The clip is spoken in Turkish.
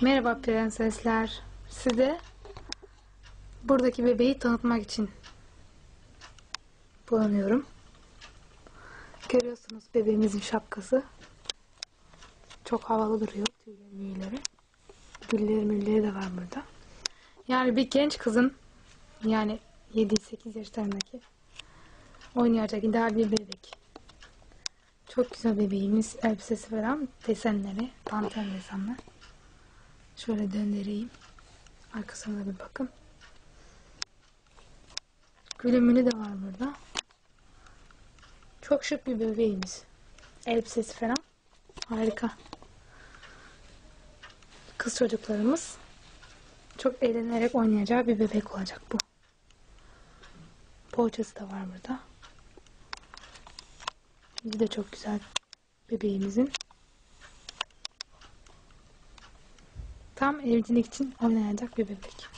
Merhaba prensesler. Size buradaki bebeği tanıtmak için bulunuyorum. Görüyorsunuz bebeğimizin şapkası. Çok havalı duruyor. Tüyleri müyleri. Gülleri mülleri de var burada. Yani bir genç kızın yani 7-8 yaşlarındaki oynayacak ideal bir bebek. Çok güzel bebeğimiz. Elbisesi falan desenleri. Dantel desenler. Şöyle döndüreyim. Arkasına bir bakın. Gülümünü de var burada. Çok şık bir bebeğimiz. Elbisesi falan. Harika. Kız çocuklarımız çok eğlenerek oynayacağı bir bebek olacak bu. Poğaçası da var burada. Şimdi de çok güzel bebeğimizin. Tam evcilik için oynayacak bir bebek.